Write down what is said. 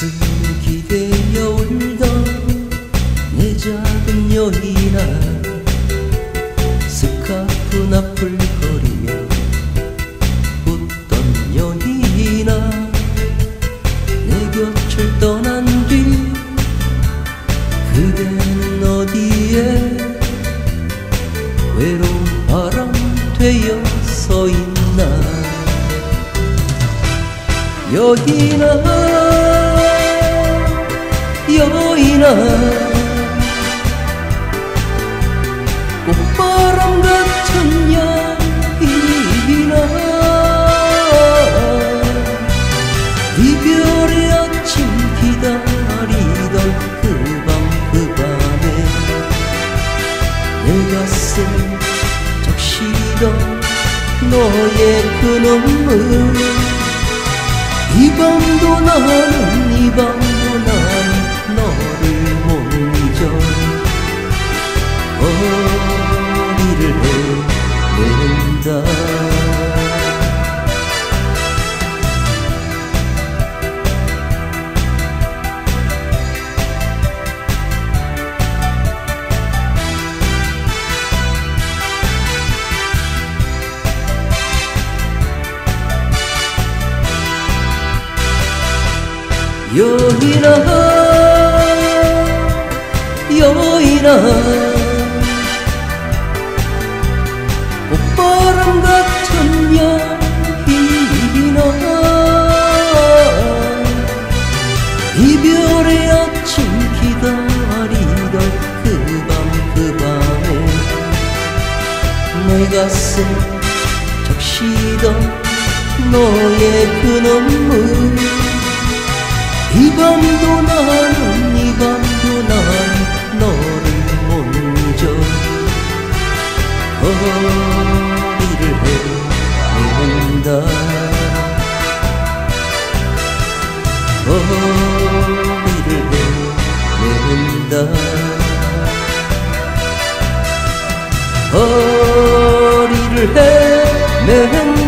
가슴 기대어 울던 내 작은 여인아 스카프 나풀 거리며 웃던 여인아 내 곁을 떠난 뒤 그대는 어디에 외로 바람 되어 서 있나 여인아 꽃바람 같은 여인아 이별의 아침 기다리던 그밤 그 밤에 내 가슴 적시던 너의 그 눈물. 이 밤도 나는 이밤 여인아 여인아. 꽃바람 같은 여인아 이별의 아침 기다리던 그 밤그 밤에 내 가슴 적시던 너의 그 눈물 이 밤도 나는 이 밤도 나는 너를 못 잊어 거리를 헤맨다. 거리를 헤맨다. 거리를 헤맨다